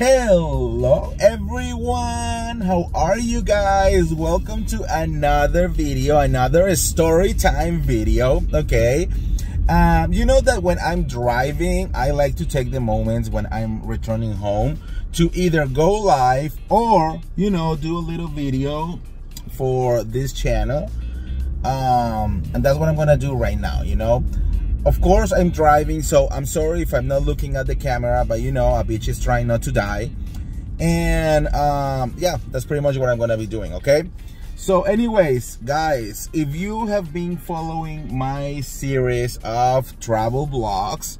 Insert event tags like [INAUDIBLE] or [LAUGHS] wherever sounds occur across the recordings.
Hello everyone, how are you guys? Welcome to another video, another story time video, okay? Um, you know that when I'm driving, I like to take the moments when I'm returning home to either go live or, you know, do a little video for this channel. Um, and that's what I'm gonna do right now, you know? Of course, I'm driving, so I'm sorry if I'm not looking at the camera, but you know, a bitch is trying not to die. And um, yeah, that's pretty much what I'm gonna be doing, okay? So anyways, guys, if you have been following my series of travel blogs,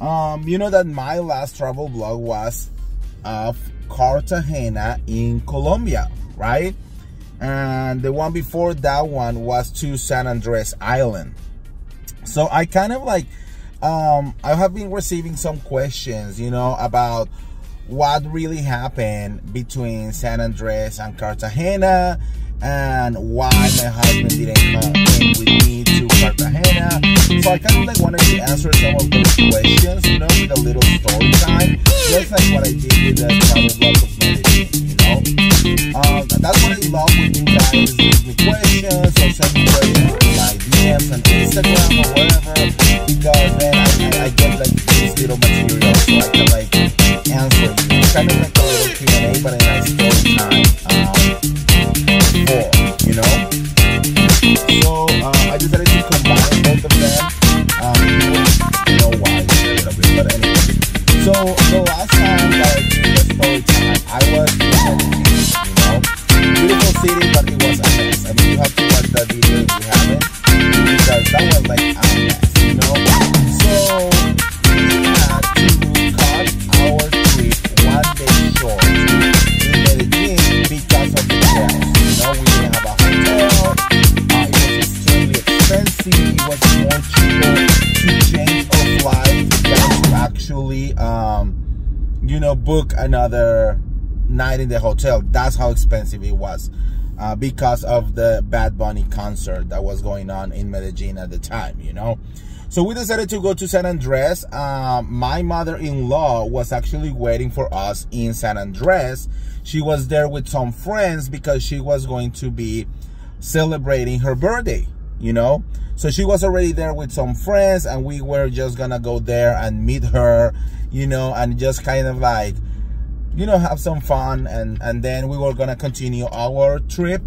um, you know that my last travel blog was of Cartagena in Colombia, right? And the one before that one was to San Andres Island. So I kind of like, um, I have been receiving some questions, you know, about what really happened between San Andres and Cartagena and why my husband didn't come with me to Cartagena. So I kind of like wanted to answer some of those questions, you know, with a little story time, just like what I did with the travel blog of Medellin, you know. Um, that's what I love when you guys give me questions or send me questions DMs on Instagram or whatever, because then I, I, get like this little material so I can like answer. Kind of like book another night in the hotel. That's how expensive it was. Uh, because of the Bad Bunny concert that was going on in Medellin at the time, you know. So we decided to go to San Andres. Um, my mother-in-law was actually waiting for us in San Andres. She was there with some friends because she was going to be celebrating her birthday, you know. So she was already there with some friends and we were just gonna go there and meet her, you know, and just kind of like, you know, have some fun. And, and then we were gonna continue our trip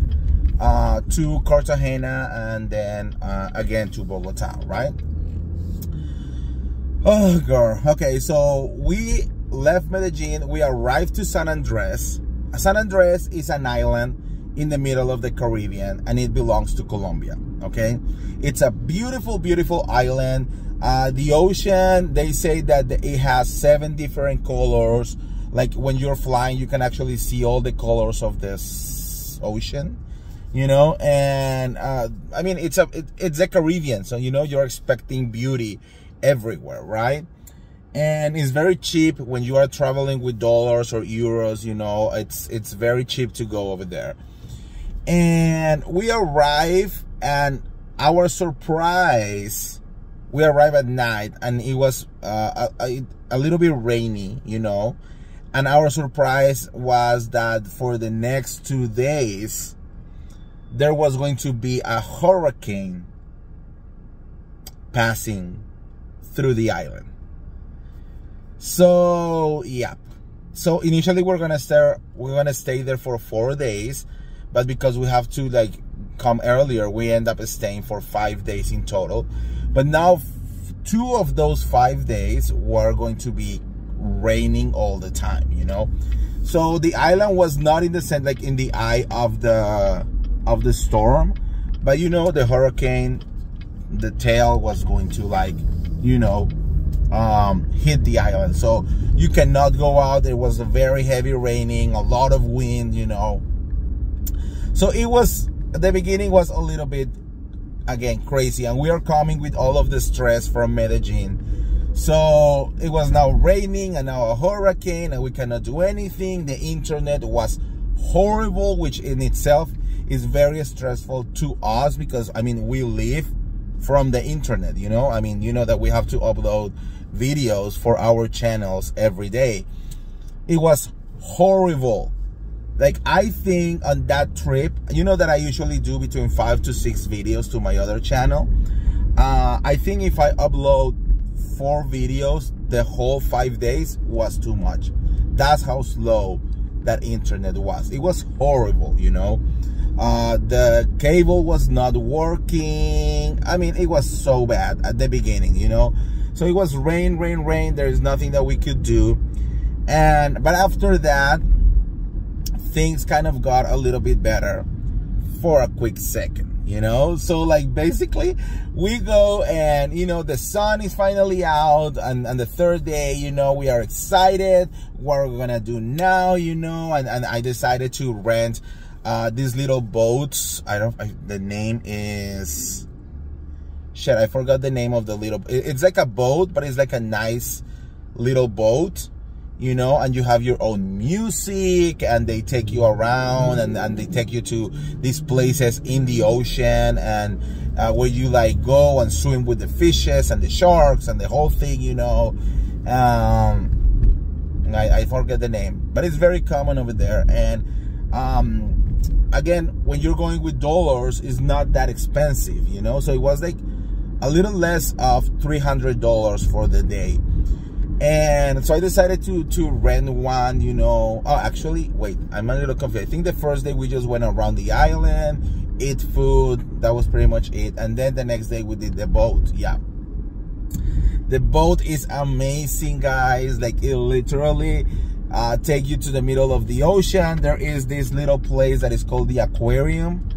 uh, to Cartagena and then uh, again to Bogota, right? Oh, girl. Okay, so we left Medellin. We arrived to San Andres. San Andres is an island in the middle of the Caribbean and it belongs to Colombia. Okay, it's a beautiful, beautiful island. Uh, the ocean, they say that it has seven different colors. Like when you're flying, you can actually see all the colors of this ocean you know? And uh, i mean it's a it, it's the caribbean so you know you're expecting beauty everywhere right? And it's very cheap when you are traveling with dollars or euros you know? It's it's very cheap to go over there. And we arrive and our surprise we arrive at night and it was uh, a, a little bit rainy you know and our surprise was that for the next two days there was going to be a hurricane passing through the island. So, yeah. So initially we're gonna stay we're gonna stay there for four days, but because we have to like come earlier, we end up staying for five days in total. But now two of those five days were going to be raining all the time, you know. So the island was not in the center, like in the eye of the of the storm, but you know the hurricane, the tail was going to like, you know, um, hit the island. So you cannot go out. It was a very heavy raining, a lot of wind, you know. So it was the beginning was a little bit again crazy, and we are coming with all of the stress from Medellin. So it was now raining and now a hurricane, and we cannot do anything. The internet was horrible, which in itself is very stressful to us because I mean we live from the internet, you know. I mean, you know that we have to upload videos for our channels every day. it was horrible like i think on that trip you know that i usually do between five to six videos to my other channel uh, i think if i upload four videos the whole five days was too much. That's how slow that internet was. It was horrible you know? Uh, the cable was not working. I mean it was so bad at the beginning you know? So it was rain rain rain. There's nothing that we could do. And but after that things kind of got a little bit better for a quick second, you know? So like basically we go and, you know, the sun is finally out and, and the third day, you know, we are excited. What are we're gonna do now, you know? And, and I decided to rent uh, these little boats. I don't, I, the name is, shit, I forgot the name of the little, it, it's like a boat, but it's like a nice little boat you know, and you have your own music and they take you around and, and they take you to these places in the ocean and uh, where you like go and swim with the fishes and the sharks and the whole thing, you know. Um, I, I forget the name, but it's very common over there. And um, again, when you're going with dollars, it's not that expensive, you know. So it was like a little less of $300 for the day and so I decided to to rent one you know. Oh actually wait I'm a little confused. I think the first day we just went around the island eat food that was pretty much it. And then the next day we did the boat yeah. The boat is amazing guys. Like it literally uh, take you to the middle of the ocean. There is this little place that is called the aquarium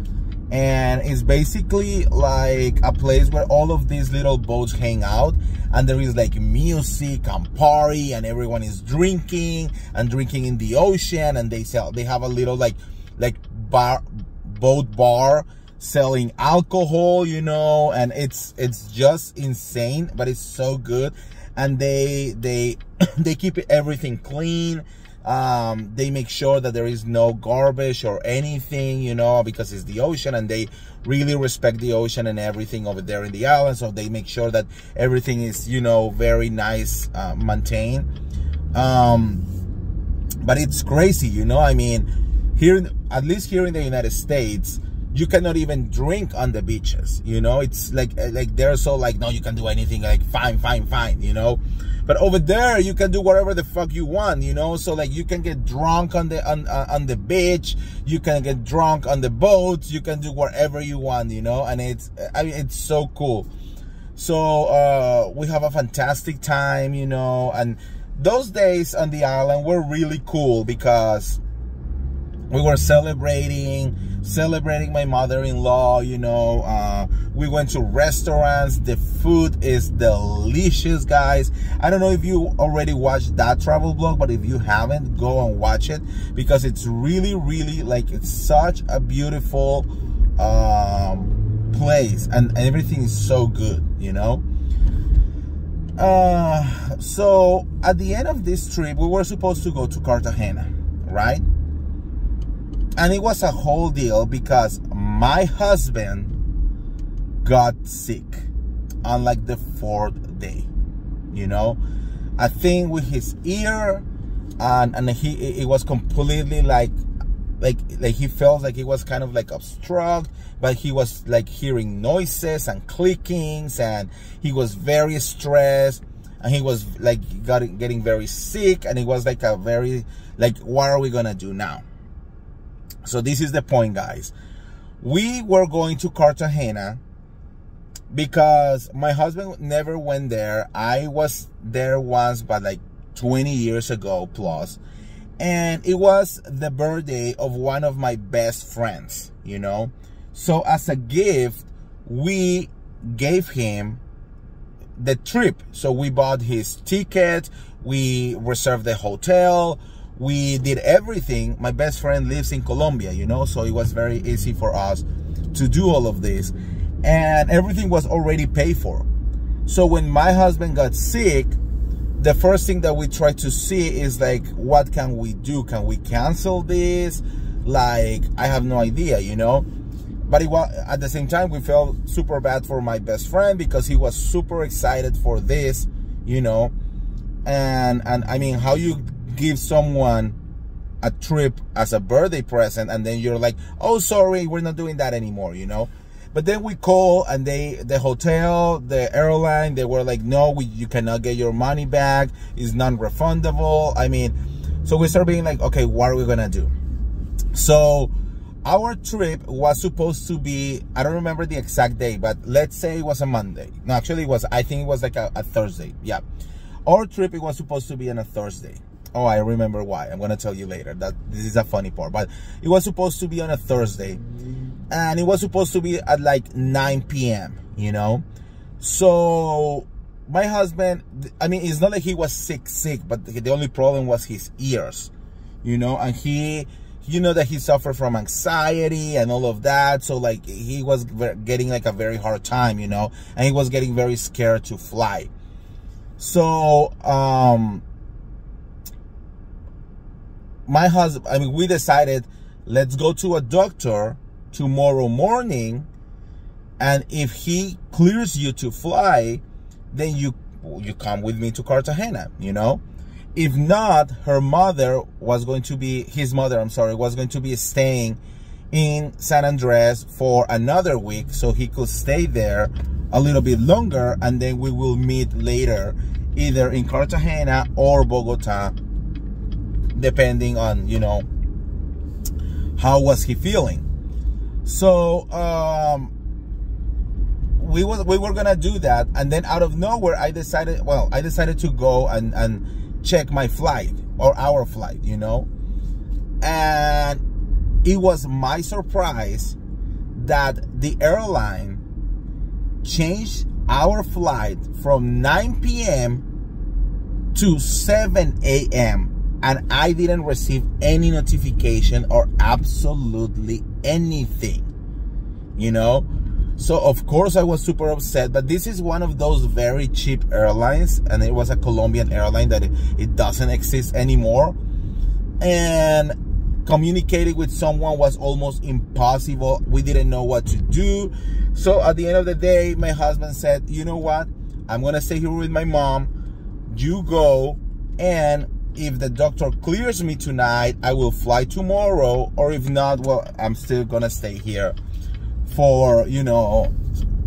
and it's basically like a place where all of these little boats hang out. And there is like music and party and everyone is drinking and drinking in the ocean. And they sell they have a little like like bar boat bar selling alcohol you know. And it's it's just insane but it's so good. And they they [COUGHS] they keep everything clean um, they make sure that there is no garbage or anything, you know, because it's the ocean and they really respect the ocean and everything over there in the island. So they make sure that everything is, you know, very nice, uh, maintained. Um, but it's crazy, you know, I mean, here, at least here in the United States, you cannot even drink on the beaches, you know, it's like, like they're so like, no, you can do anything, like, fine, fine, fine, you know, but over there, you can do whatever the fuck you want, you know? So like you can get drunk on the on, uh, on the beach, you can get drunk on the boat, you can do whatever you want, you know? And it's I mean it's so cool. So uh we have a fantastic time, you know, and those days on the island were really cool because we were celebrating celebrating my mother-in-law you know uh, we went to restaurants the food is delicious guys. I don't know if you already watched that travel blog but if you haven't go and watch it because it's really really like it's such a beautiful um, place and everything is so good you know? Uh, so at the end of this trip we were supposed to go to cartagena right and it was a whole deal because my husband got sick on like the fourth day you know? I think with his ear and and he it was completely like like like he felt like he was kind of like obstruct but he was like hearing noises and clickings and he was very stressed and he was like got getting very sick and it was like a very like what are we gonna do now so this is the point, guys. We were going to Cartagena because my husband never went there. I was there once, but like 20 years ago plus. And it was the birthday of one of my best friends, you know. So as a gift, we gave him the trip. So we bought his ticket, we reserved the hotel, we did everything. My best friend lives in Colombia, you know, so it was very easy for us to do all of this. And everything was already paid for. So when my husband got sick, the first thing that we tried to see is like, what can we do? Can we cancel this? Like, I have no idea, you know? But it was, at the same time, we felt super bad for my best friend because he was super excited for this, you know? And, and I mean, how you give someone a trip as a birthday present and then you're like, oh, sorry, we're not doing that anymore, you know? But then we call and they, the hotel, the airline, they were like, no, we, you cannot get your money back. It's non-refundable. I mean, so we start being like, okay, what are we gonna do? So our trip was supposed to be, I don't remember the exact day, but let's say it was a Monday. No, actually it was, I think it was like a, a Thursday. Yeah. Our trip, it was supposed to be on a Thursday. Oh, I remember why. I'm to tell you later. That This is a funny part. But it was supposed to be on a Thursday. And it was supposed to be at like 9 p.m., you know? So my husband, I mean, it's not like he was sick, sick, but the only problem was his ears, you know? And he, you know that he suffered from anxiety and all of that. So like he was getting like a very hard time, you know? And he was getting very scared to fly. So, um, my husband, I mean, we decided, let's go to a doctor tomorrow morning. And if he clears you to fly, then you, you come with me to Cartagena, you know? If not, her mother was going to be, his mother, I'm sorry, was going to be staying in San Andres for another week so he could stay there a little bit longer and then we will meet later either in Cartagena or Bogota depending on, you know, how was he feeling. So, um, we was we were gonna do that, and then out of nowhere, I decided. Well, I decided to go and and check my flight or our flight, you know, and it was my surprise that the airline changed our flight from 9 p.m. to 7 a.m and I didn't receive any notification or absolutely anything, you know? So of course I was super upset, but this is one of those very cheap airlines and it was a Colombian airline that it, it doesn't exist anymore. And communicating with someone was almost impossible. We didn't know what to do. So at the end of the day, my husband said, you know what? I'm to stay here with my mom. You go and if the doctor clears me tonight, I will fly tomorrow. Or if not, well, I'm still gonna stay here for, you know,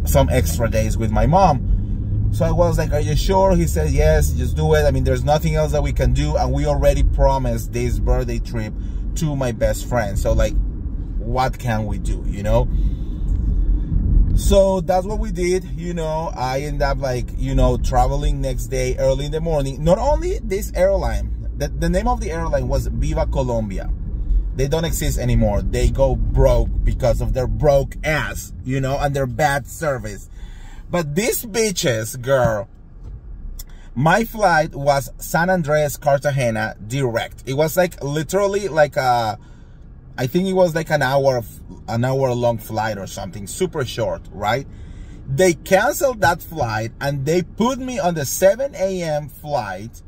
some extra days with my mom. So I was like, are you sure? He said, yes, just do it. I mean, there's nothing else that we can do. And we already promised this birthday trip to my best friend. So like, what can we do, you know? So that's what we did. You know, I end up like, you know, traveling next day early in the morning. Not only this airline, the, the name of the airline was Viva Colombia. They don't exist anymore. They go broke because of their broke ass, you know, and their bad service. But these bitches, girl, my flight was San Andres, Cartagena, direct. It was like literally like a, I think it was like an hour, an hour long flight or something, super short, right? They canceled that flight and they put me on the 7 a.m. flight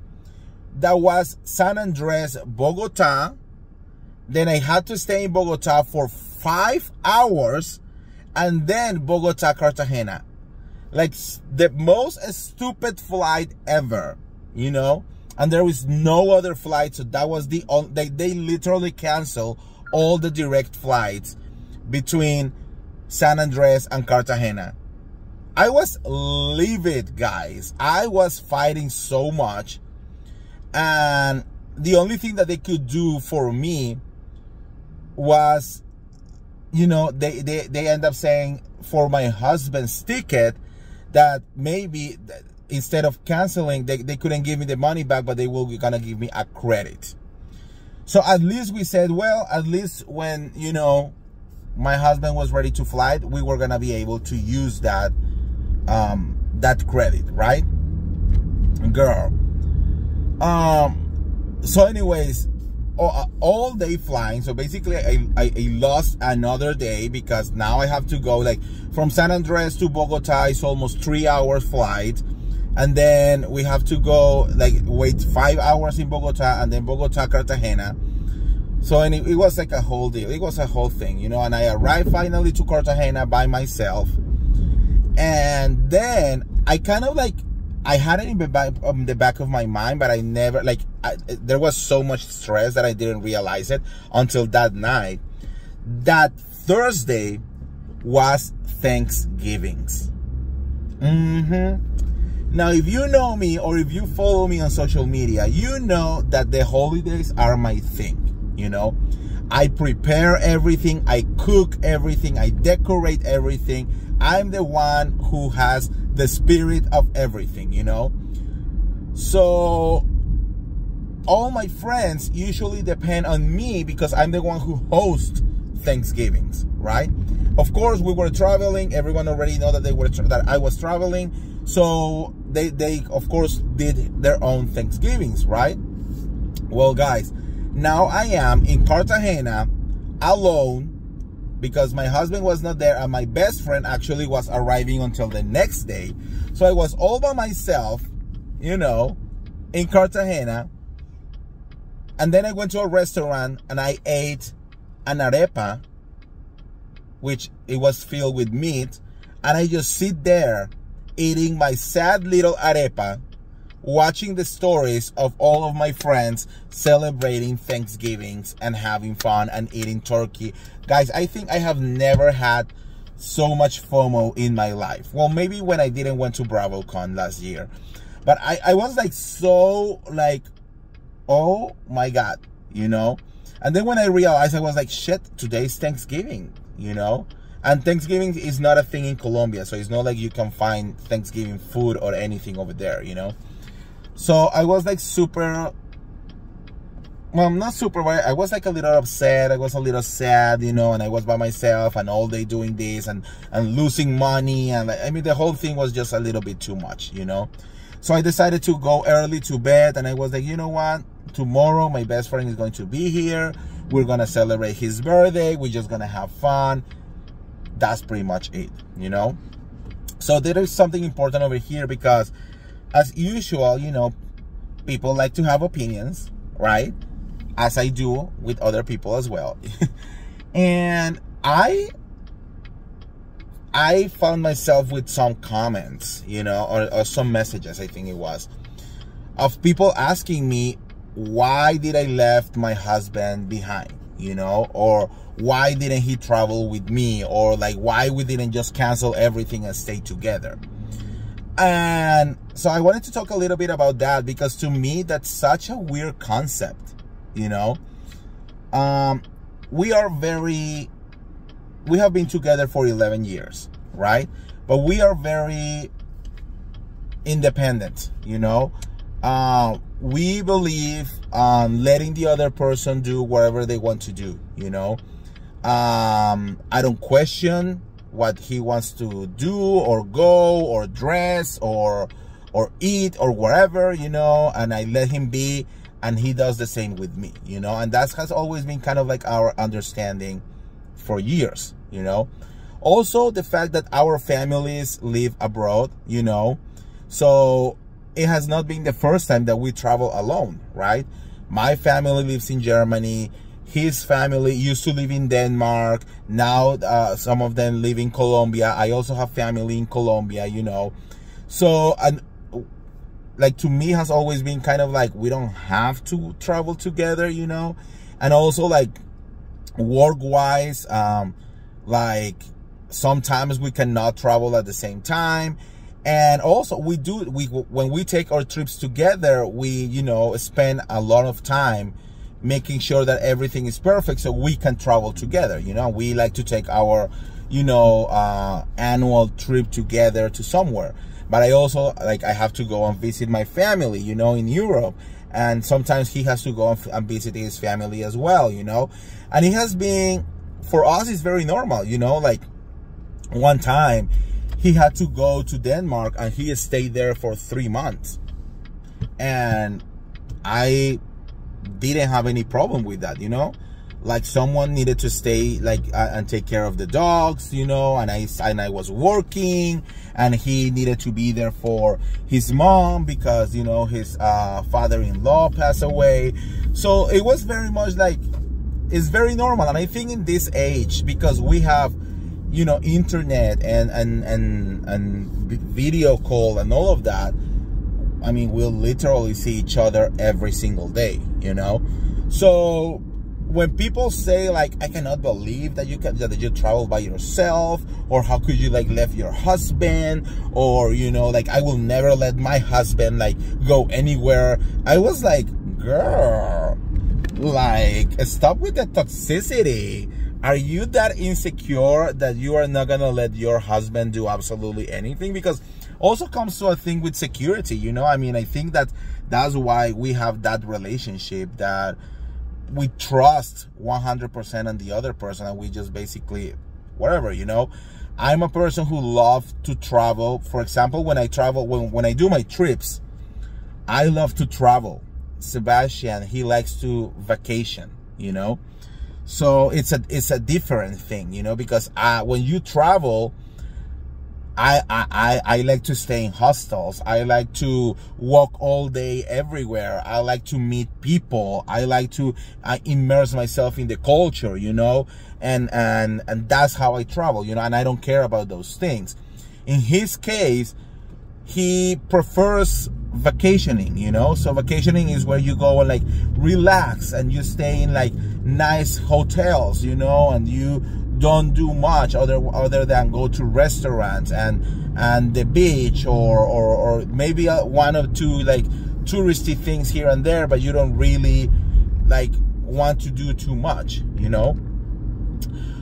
that was San Andres, Bogota. Then I had to stay in Bogota for five hours and then Bogota, Cartagena. Like the most stupid flight ever, you know? And there was no other flight. So that was the, they, they literally canceled all the direct flights between San Andres and Cartagena. I was livid, guys. I was fighting so much and the only thing that they could do for me was you know they they, they end up saying for my husband's ticket that maybe instead of canceling they, they couldn't give me the money back but they will be gonna give me a credit. So at least we said well at least when you know my husband was ready to fly we were gonna be able to use that um that credit right? Girl um, so anyways, all, all day flying. So basically I, I, I, lost another day because now I have to go like from San Andres to Bogota It's almost three hours flight. And then we have to go like wait five hours in Bogota and then Bogota, Cartagena. So and it, it was like a whole deal. It was a whole thing, you know, and I arrived finally to Cartagena by myself. And then I kind of like I had it in the back, um, the back of my mind, but I never like. I, there was so much stress that I didn't realize it until that night. That Thursday was Thanksgivings. Mm-hmm. Now, if you know me or if you follow me on social media, you know that the holidays are my thing. You know, I prepare everything, I cook everything, I decorate everything. I'm the one who has the spirit of everything, you know? So all my friends usually depend on me because I'm the one who hosts Thanksgivings, right? Of course, we were traveling. Everyone already know that they were that I was traveling, so they they of course did their own Thanksgivings, right? Well, guys, now I am in Cartagena alone because my husband was not there and my best friend actually was arriving until the next day. So I was all by myself, you know, in Cartagena. And then I went to a restaurant and I ate an arepa, which it was filled with meat. And I just sit there eating my sad little arepa watching the stories of all of my friends celebrating Thanksgivings and having fun and eating turkey. Guys, I think I have never had so much FOMO in my life. Well, maybe when I didn't went to BravoCon last year. But I, I was like so like, oh my God, you know? And then when I realized, I was like, shit, today's Thanksgiving, you know? And Thanksgiving is not a thing in Colombia. So it's not like you can find Thanksgiving food or anything over there, you know? So I was like super, well, not super, I was like a little upset. I was a little sad, you know, and I was by myself and all day doing this and, and losing money. And I mean, the whole thing was just a little bit too much, you know. So I decided to go early to bed and I was like, you know what? Tomorrow my best friend is going to be here. We're going to celebrate his birthday. We're just going to have fun. That's pretty much it, you know. So there is something important over here because as usual, you know, people like to have opinions, right? As I do with other people as well. [LAUGHS] and I I found myself with some comments, you know, or, or some messages, I think it was, of people asking me, why did I left my husband behind, you know, or why didn't he travel with me, or like why we didn't just cancel everything and stay together. And so I wanted to talk a little bit about that because to me, that's such a weird concept, you know? Um, we are very, we have been together for 11 years, right? But we are very independent, you know? Uh, we believe on letting the other person do whatever they want to do, you know? Um, I don't question what he wants to do or go or dress or or eat or wherever you know and i let him be and he does the same with me you know and that has always been kind of like our understanding for years you know. Also the fact that our families live abroad you know so it has not been the first time that we travel alone right? My family lives in germany his family used to live in Denmark. Now, uh, some of them live in Colombia. I also have family in Colombia, you know. So, and like to me has always been kind of like we don't have to travel together, you know. And also like work wise, um, like sometimes we cannot travel at the same time and also we do we when we take our trips together we you know spend a lot of time making sure that everything is perfect so we can travel together you know? We like to take our you know uh, annual trip together to somewhere. But i also like i have to go and visit my family you know in europe. And sometimes he has to go and visit his family as well you know? And it has been for us it's very normal you know? Like one time he had to go to denmark and he stayed there for three months. And i didn't have any problem with that, you know? Like someone needed to stay like uh, and take care of the dogs, you know, and I and I was working and he needed to be there for his mom because, you know, his uh, father-in-law passed away. So it was very much like it's very normal and I think in this age because we have you know internet and and and and video call and all of that I mean, we'll literally see each other every single day, you know? So when people say like i cannot believe that you can that you travel by yourself or how could you like left your husband? or you know like i will never let my husband like go anywhere. I was like girl like stop with the toxicity. Are you that insecure that you are not gonna let your husband do absolutely anything? Because also comes to a thing with security you know? I mean i think that that's why we have that relationship that we trust 100% on the other person and we just basically whatever you know? I'm a person who love to travel. For example when i travel when, when i do my trips i love to travel. Sebastian he likes to vacation you know? So it's a it's a different thing you know? Because uh, when you travel I, I, I like to stay in hostels. I like to walk all day everywhere. I like to meet people. I like to uh, immerse myself in the culture, you know, and, and, and that's how I travel, you know, and I don't care about those things. In his case, he prefers vacationing, you know, so vacationing is where you go and like relax and you stay in like nice hotels, you know, and you don't do much other other than go to restaurants and and the beach or or, or maybe uh, one or two like touristy things here and there but you don't really like want to do too much you know?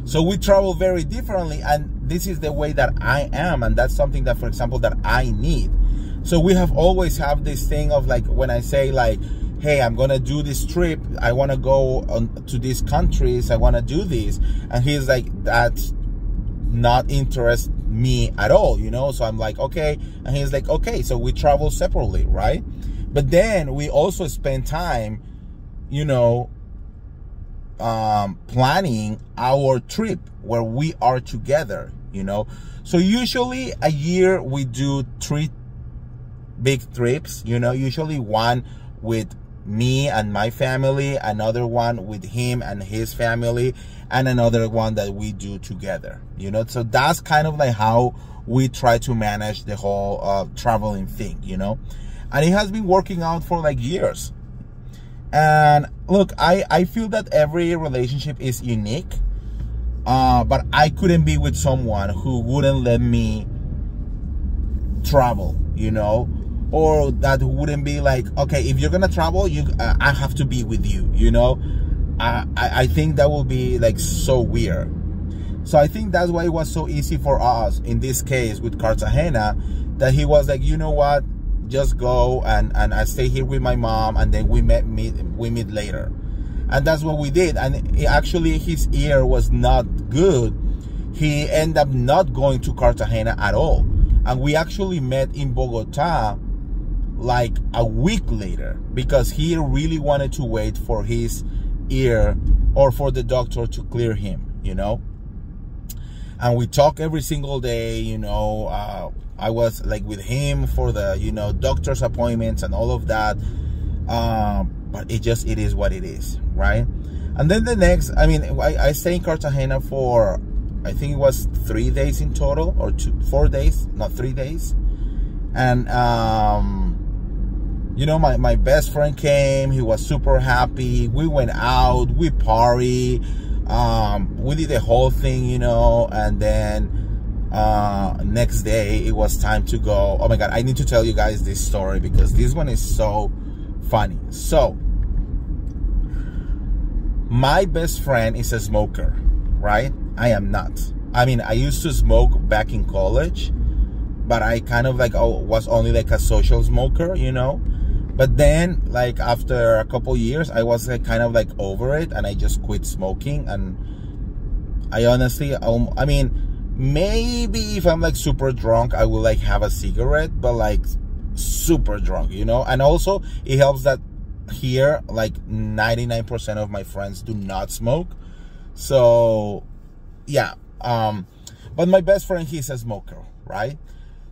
So we travel very differently and this is the way that i am and that's something that for example that i need. So we have always have this thing of like when i say like hey i'm gonna do this trip. I want to go on to these countries. I want to do this. And he's like that's not interest me at all you know? So i'm like okay. And he's like okay so we travel separately right? But then we also spend time you know um planning our trip where we are together you know? So usually a year we do three big trips you know? Usually one with me and my family, another one with him and his family, and another one that we do together. You know, so that's kind of like how we try to manage the whole uh, traveling thing, you know. And it has been working out for like years. And look, I, I feel that every relationship is unique. Uh, but I couldn't be with someone who wouldn't let me travel, you know or that wouldn't be like okay if you're gonna travel you uh, i have to be with you you know? I, I think that will be like so weird. So i think that's why it was so easy for us in this case with cartagena that he was like you know what? Just go and and i stay here with my mom and then we met meet we meet later. And that's what we did and actually his ear was not good. He ended up not going to cartagena at all. And we actually met in bogota like a week later because he really wanted to wait for his ear or for the doctor to clear him, you know. And we talk every single day, you know. Uh, I was like with him for the, you know, doctor's appointments and all of that. Um, but it just, it is what it is, right? And then the next, I mean, I, I stayed in Cartagena for, I think it was three days in total or two, four days, not three days. And, um, you know, my, my best friend came. He was super happy. We went out. We party. Um, we did the whole thing, you know, and then uh, next day it was time to go. Oh my God, I need to tell you guys this story because this one is so funny. So, my best friend is a smoker, right? I am not. I mean, I used to smoke back in college, but I kind of like oh, was only like a social smoker, you know but then like after a couple years i was like kind of like over it and i just quit smoking and i honestly um, i mean maybe if i'm like super drunk i will like have a cigarette but like super drunk you know? And also it helps that here like 99% of my friends do not smoke. So yeah um but my best friend he's a smoker right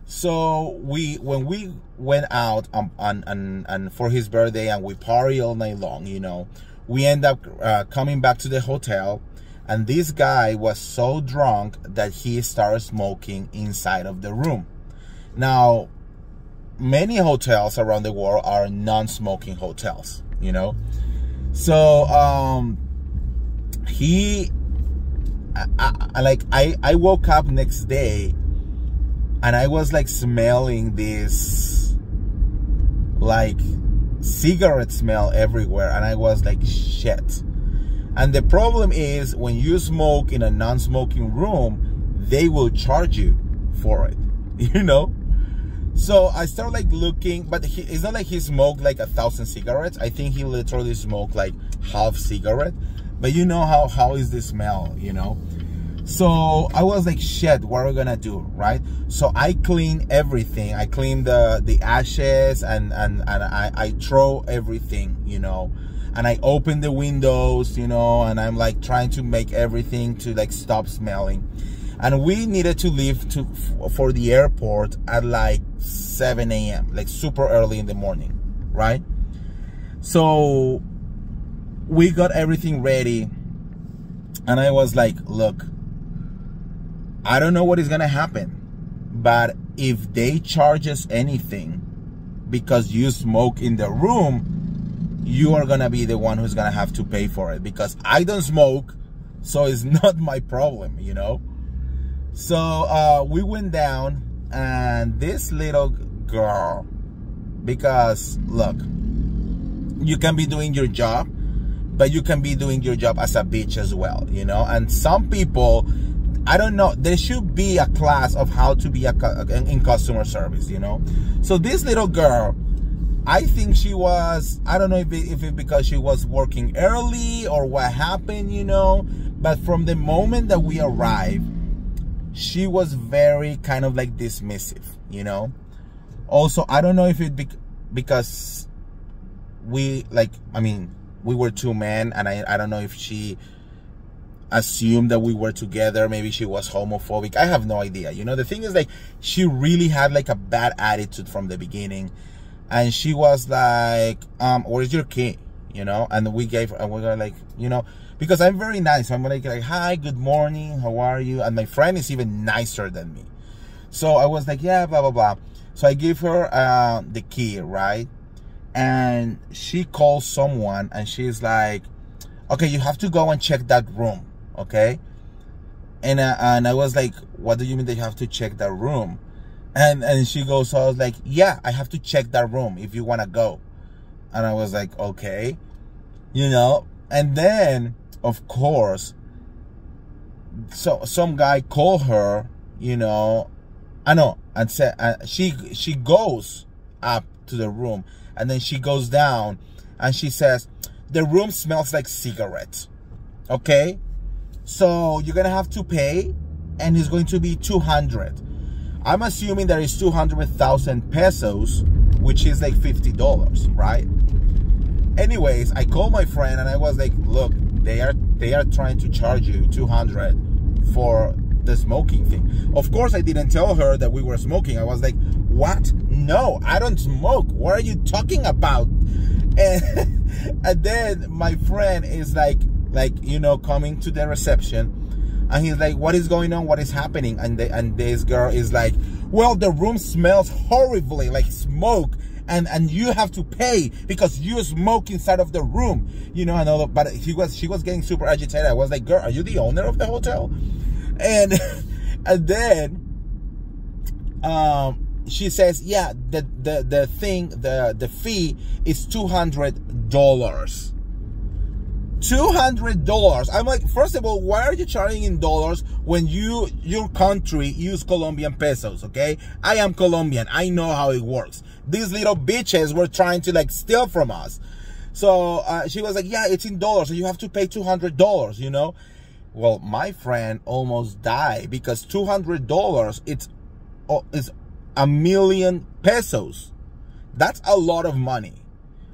so we when we went out um, on, on, on for his birthday and we party all night long, you know, we end up uh, coming back to the hotel and this guy was so drunk that he started smoking inside of the room. Now, many hotels around the world are non-smoking hotels, you know. So um, he, I, I, like I, I woke up next day, and I was like smelling this, like cigarette smell everywhere, and I was like shit. And the problem is when you smoke in a non-smoking room, they will charge you for it, [LAUGHS] you know? So I started like looking, but he, it's not like he smoked like a thousand cigarettes. I think he literally smoked like half cigarette. But you know how how is the smell, you know? So I was like, shit, what are we gonna do, right? So I clean everything. I clean the the ashes and and and I I throw everything, you know. And I open the windows, you know, and I'm like trying to make everything to like stop smelling and we needed to leave to for the airport at like 7 a.m like super early in the morning right so we got everything ready and i was like look i don't know what is gonna happen but if they charge us anything because you smoke in the room you are gonna be the one who's gonna have to pay for it because i don't smoke so it's [LAUGHS] not my problem you know so uh, we went down and this little girl, because look, you can be doing your job, but you can be doing your job as a bitch as well, you know? And some people, I don't know, there should be a class of how to be a, in customer service, you know? So this little girl, I think she was, I don't know if it, if it because she was working early or what happened, you know? But from the moment that we arrived, she was very kind of like dismissive, you know. Also, I don't know if it be because we like, I mean, we were two men, and I I don't know if she assumed that we were together. Maybe she was homophobic. I have no idea. You know, the thing is like she really had like a bad attitude from the beginning, and she was like, um, where's your key? You know, and we gave and we were like, you know because I'm very nice. I'm like, like, hi, good morning, how are you? And my friend is even nicer than me. So I was like, yeah, blah, blah, blah. So I give her uh, the key, right? And she calls someone and she's like, okay, you have to go and check that room, okay? And, uh, and I was like, what do you mean they have to check that room? And, and she goes, so I was like, yeah, I have to check that room if you want to go. And I was like, okay, you know, and then of course, so some guy called her, you know, I know, and said uh, she she goes up to the room, and then she goes down, and she says, the room smells like cigarettes. Okay, so you're gonna have to pay, and it's going to be two hundred. I'm assuming there is two hundred thousand pesos, which is like fifty dollars, right? Anyways, I called my friend and I was like, look, they are they are trying to charge you 200 for the smoking thing. Of course i didn't tell her that we were smoking. I was like what? No i don't smoke. What are you talking about? And, [LAUGHS] and then my friend is like like you know coming to the reception and he's like what is going on? What is happening? And the, and this girl is like well the room smells horribly like smoke and and you have to pay because you smoke inside of the room. You know and all but he was she was getting super agitated. I was like girl are you the owner of the hotel? And [LAUGHS] and then um she says yeah the the the thing the the fee is 200 dollars $200 i'm like first of all why are you charging in dollars when you your country use colombian pesos okay? I am colombian. I know how it works. These little bitches were trying to like steal from us. So uh, she was like yeah it's in dollars so you have to pay $200 you know? Well my friend almost died because $200 it's oh, is a million pesos. That's a lot of money.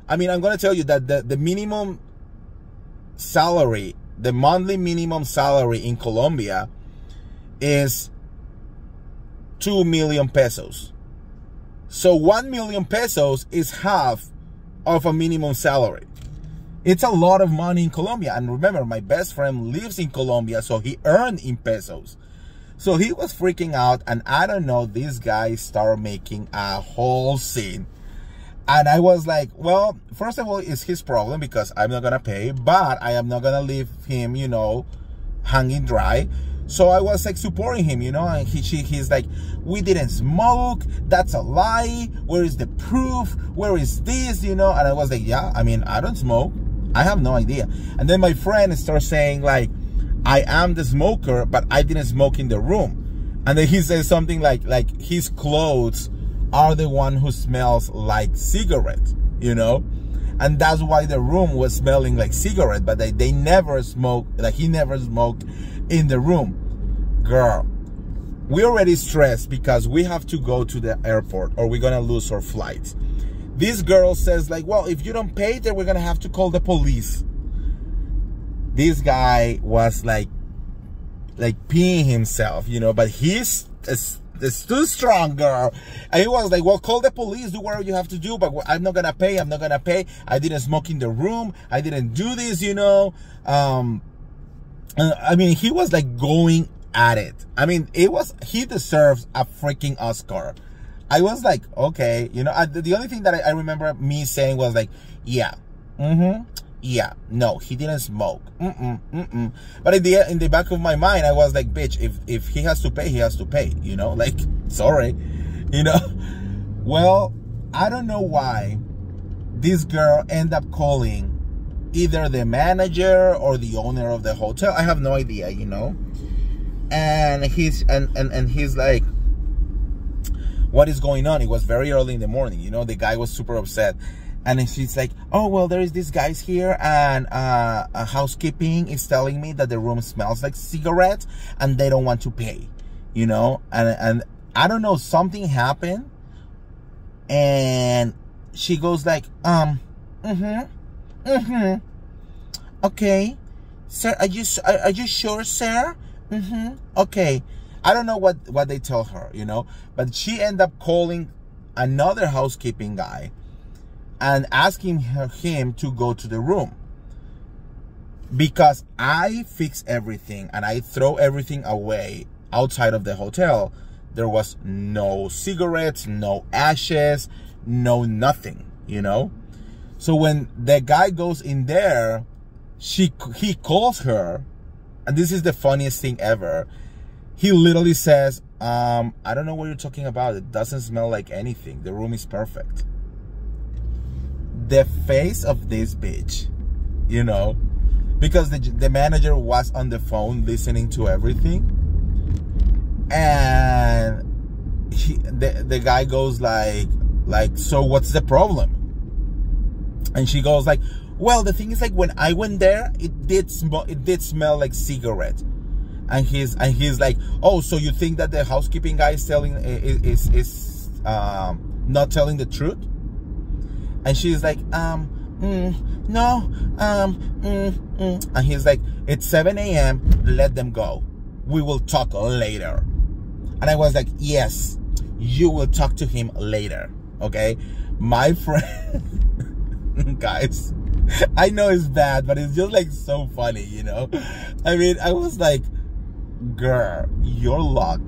I mean i'm gonna tell you that the, the minimum salary, the monthly minimum salary in Colombia is 2 million pesos. So 1 million pesos is half of a minimum salary. It's a lot of money in Colombia. And remember, my best friend lives in Colombia, so he earned in pesos. So he was freaking out, and I don't know, this guy started making a whole scene. And I was like, well, first of all, it's his problem because I'm not gonna pay, but I am not gonna leave him, you know, hanging dry. So I was like supporting him, you know, and he, she, he's like, we didn't smoke. That's a lie. Where is the proof? Where is this? You know, and I was like, yeah, I mean, I don't smoke. I have no idea. And then my friend starts saying like, I am the smoker, but I didn't smoke in the room. And then he says something like, like his clothes are the one who smells like cigarette, you know? And that's why the room was smelling like cigarette, but they, they never smoked, like he never smoked in the room. Girl, we already stressed because we have to go to the airport or we're gonna lose our flight. This girl says like, well, if you don't pay, then we're gonna have to call the police. This guy was like, like peeing himself, you know, but he's uh, it's too strong, girl. And he was like, well, call the police, do whatever you have to do, but I'm not gonna pay, I'm not gonna pay. I didn't smoke in the room, I didn't do this, you know. Um, I mean, he was like going at it. I mean, it was, he deserves a freaking Oscar. I was like, okay, you know, I, the only thing that I, I, remember me saying was like, yeah, mm-hmm, yeah, no, he didn't smoke, mm-mm, mm-mm. But in the in the back of my mind, I was like, bitch, if if he has to pay, he has to pay, you know, like, [LAUGHS] sorry, you know. [LAUGHS] Well, I don't know why this girl ended up calling either the manager or the owner of the hotel. I have no idea, you know. And he's and and and he's like, what is going on? It was very early in the morning, you know. The guy was super upset. And she's like, oh, well, there is these guys here and uh, housekeeping is telling me that the room smells like cigarettes and they don't want to pay, you know? And, and I don't know, something happened. And she goes like, um, mm-hmm, Mm-hmm. Okay. Sir, are you, are, are you sure, sir? Mm-hmm. Okay. I don't know what, what they tell her, you know, but she end up calling another housekeeping guy and asking her, him to go to the room because I fix everything and I throw everything away outside of the hotel. There was no cigarettes, no ashes, no nothing, you know? So when the guy goes in there, she he calls her, and this is the funniest thing ever. He literally says, um, I don't know what you're talking about. It doesn't smell like anything. The room is perfect. The face of this bitch, you know, because the, the manager was on the phone listening to everything. And he, the, the guy goes like, like, so what's the problem? and she goes like well the thing is like when i went there it did smell it did smell like cigarette and he's and he's like oh so you think that the housekeeping guy is telling is is, is um not telling the truth and she's like um mm, no um mm, mm. and he's like it's 7 a.m let them go we will talk later and i was like yes you will talk to him later okay my [LAUGHS] friend guys. I know it's bad, but it's just like so funny, you know? I mean, I was like, girl, your luck,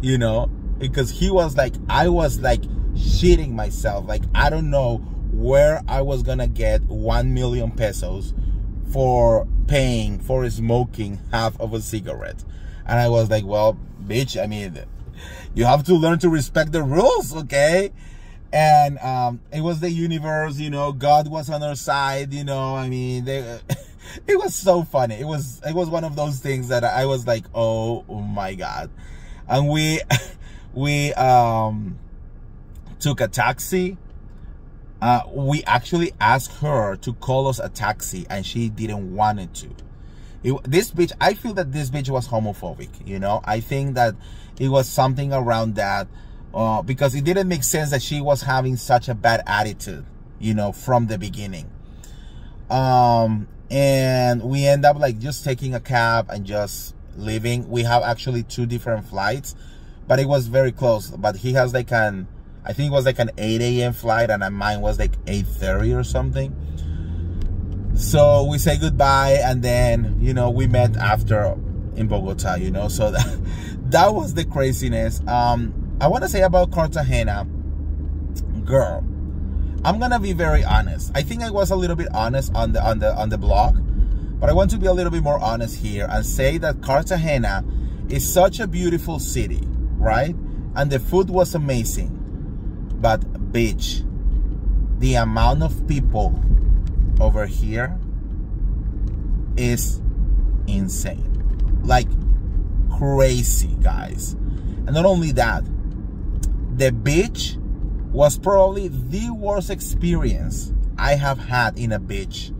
you know? Because he was like, I was like shitting myself. Like, I don't know where I was gonna get one million pesos for paying for smoking half of a cigarette. And I was like, well, bitch, I mean, you have to learn to respect the rules, okay? and um, it was the universe you know god was on our side you know i mean they, [LAUGHS] it was so funny it was it was one of those things that i was like oh, oh my god and we [LAUGHS] we um took a taxi uh, we actually asked her to call us a taxi and she didn't want it to it, this bitch i feel that this bitch was homophobic you know i think that it was something around that uh, because it didn't make sense that she was having such a bad attitude, you know, from the beginning. Um, and we end up like just taking a cab and just leaving. We have actually two different flights, but it was very close. But he has like an, I think it was like an 8 a.m. flight and mine was like 8.30 or something. So we say goodbye and then, you know, we met after in Bogota, you know, so [LAUGHS] that that was the craziness. Um, I want to say about Cartagena, girl. I'm gonna be very honest. I think I was a little bit honest on the on the on the blog, but I want to be a little bit more honest here and say that Cartagena is such a beautiful city, right? And the food was amazing. But bitch, the amount of people over here is insane. Like crazy, guys. And not only that, the beach was probably the worst experience I have had in a beach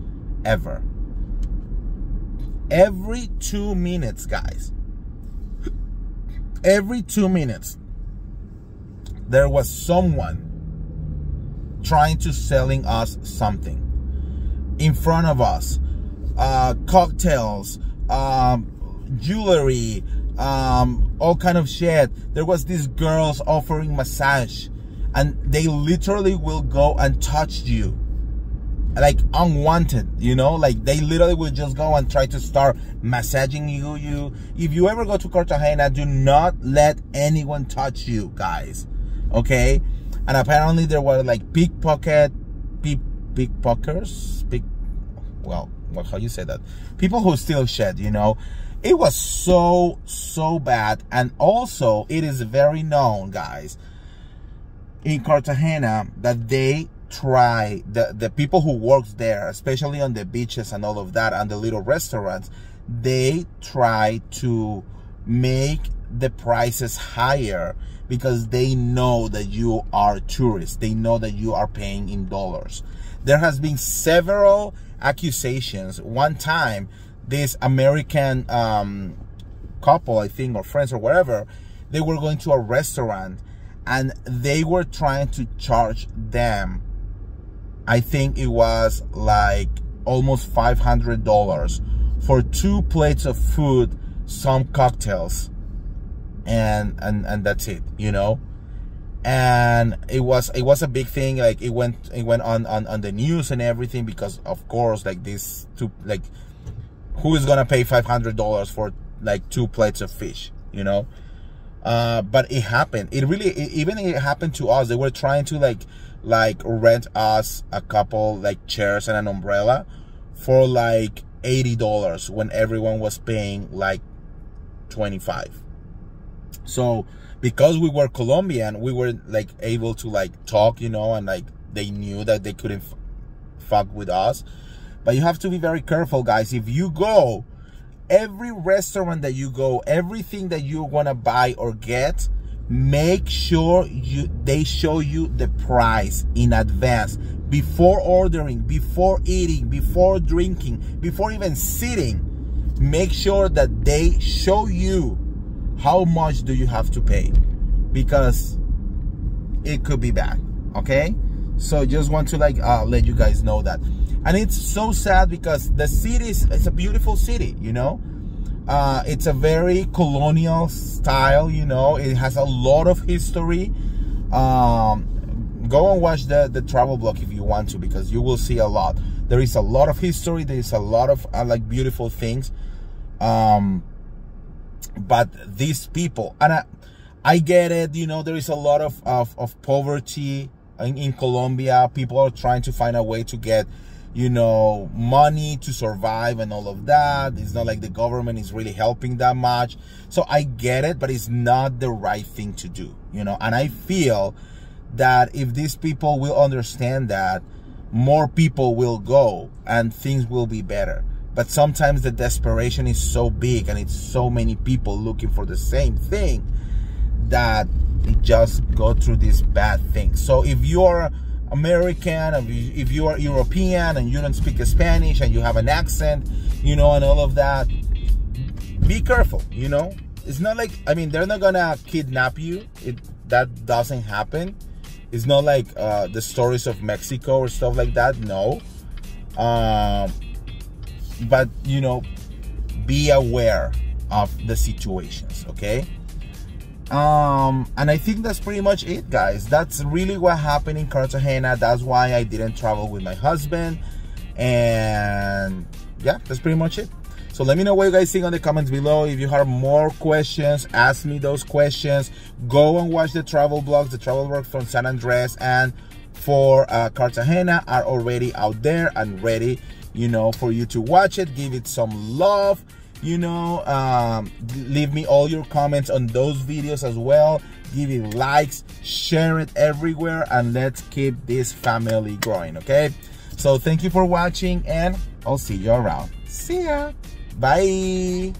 ever. Every two minutes, guys, every two minutes, there was someone trying to selling us something in front of us. Uh, cocktails um, jewelry um, all kind of shit. There was these girls offering massage and they literally will go and touch you. Like unwanted you know? Like they literally will just go and try to start massaging you you. If you ever go to cartagena do not let anyone touch you guys okay? And apparently there were like pickpocket pick pickpockers pick well what how you say that? People who steal shit you know? It was so so bad. And also it is very known guys in cartagena that they try the the people who works there especially on the beaches and all of that and the little restaurants they try to make the prices higher because they know that you are tourists. They know that you are paying in dollars. There has been several accusations. One time, this American um, couple, I think, or friends or whatever, they were going to a restaurant and they were trying to charge them. I think it was like almost $500 for two plates of food, some cocktails and and and that's it you know? And it was it was a big thing like it went it went on on, on the news and everything because of course like this two like who is gonna pay five hundred dollars for like two plates of fish you know? Uh but it happened. It really it, even it happened to us. They were trying to like like rent us a couple like chairs and an umbrella for like $80 when everyone was paying like 25 so because we were Colombian, we were like able to like talk, you know, and like they knew that they couldn't fuck with us. But you have to be very careful, guys. If you go, every restaurant that you go, everything that you want to buy or get, make sure you they show you the price in advance before ordering, before eating, before drinking, before even sitting. Make sure that they show you how much do you have to pay? Because it could be bad okay? So just want to like uh, let you guys know that. And it's so sad because the city is it's a beautiful city you know? Uh, it's a very colonial style you know? It has a lot of history. Um, go and watch the the travel blog if you want to because you will see a lot. There is a lot of history. There is a lot of uh, like beautiful things. Um, but these people and I, I get it you know there is a lot of of, of poverty in, in Colombia. People are trying to find a way to get you know money to survive and all of that. It's not like the government is really helping that much. So I get it but it's not the right thing to do you know? And I feel that if these people will understand that more people will go and things will be better but sometimes the desperation is so big and it's so many people looking for the same thing that it just go through this bad thing. So if you're American, if you are European and you don't speak Spanish and you have an accent, you know, and all of that, be careful, you know. It's not like, I mean, they're not gonna kidnap you. It That doesn't happen. It's not like uh, the stories of Mexico or stuff like that, no. Um, but you know be aware of the situations okay um and i think that's pretty much it guys that's really what happened in cartagena that's why i didn't travel with my husband and yeah that's pretty much it So let me know what you guys think on the comments below. If you have more questions, ask me those questions. Go and watch the travel blogs. The travel vlogs from San Andres and for uh, Cartagena are already out there and ready, you know, for you to watch it. Give it some love you know um, leave me all your comments on those videos as well. Give it likes share it everywhere and let's keep this family growing okay? So thank you for watching and i'll see you around. See ya. Bye